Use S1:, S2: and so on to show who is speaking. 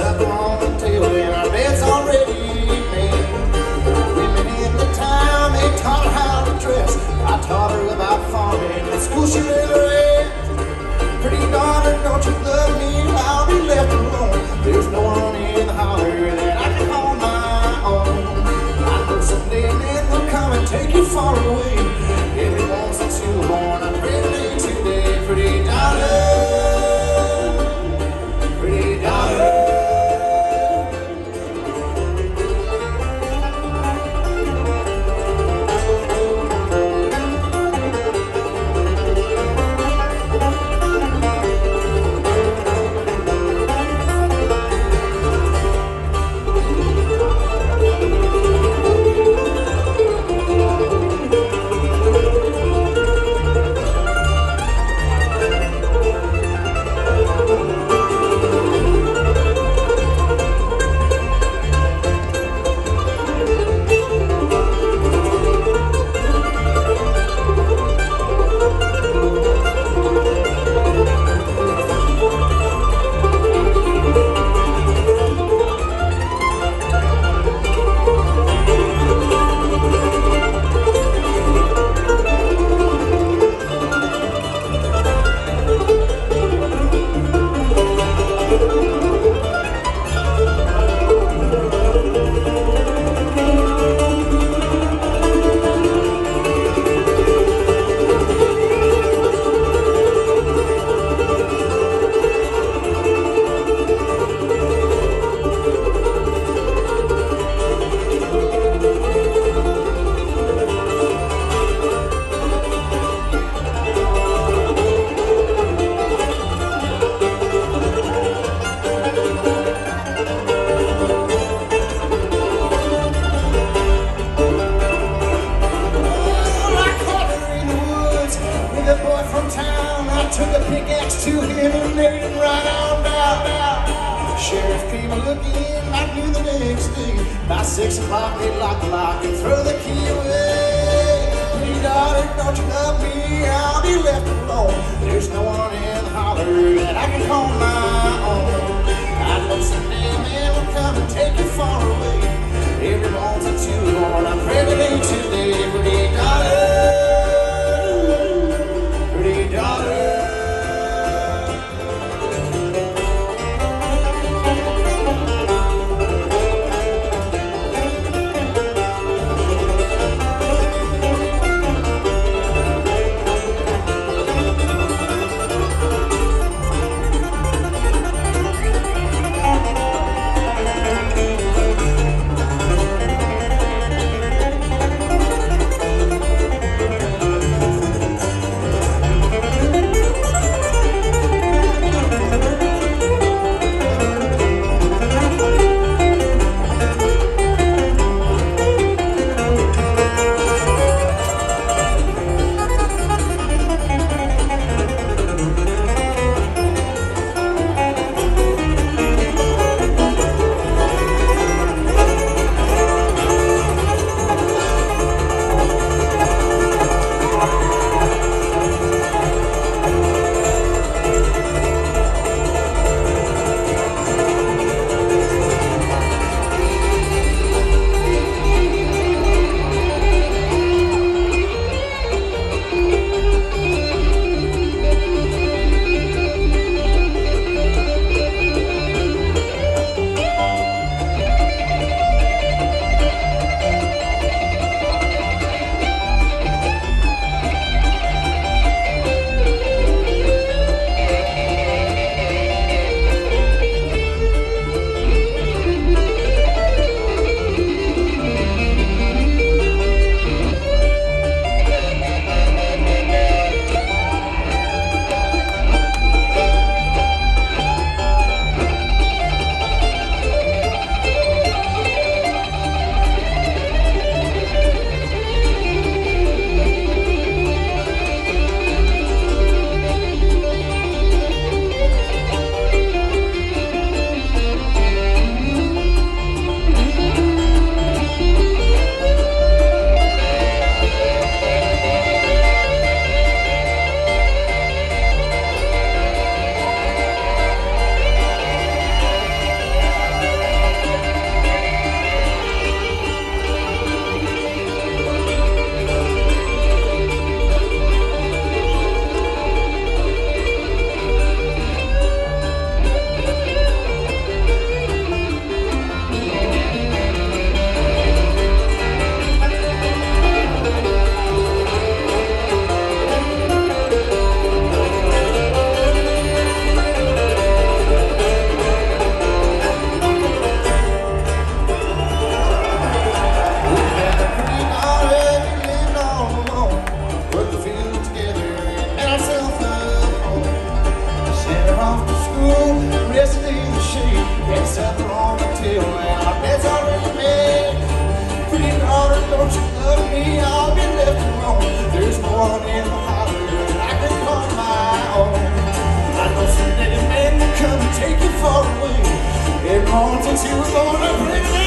S1: and supper on the table, and our bed's already made. Women in the town, they taught her how to dress. I taught her about farming, in school she really read. Pretty daughter, don't you love me? I'll be left alone. There's no one in the holler that I can call my own. I know someday a man will come and take you far away. Pickaxe to him and laid him right on down. Sheriff came looking, I knew the next day. By six o'clock, they'd lock the lock and throw the key away. Pretty daughter, don't you love me? I'll be left alone. There's no one in the holler that I can call my I can call my own. I know will come and take you far away. It warns that you were born.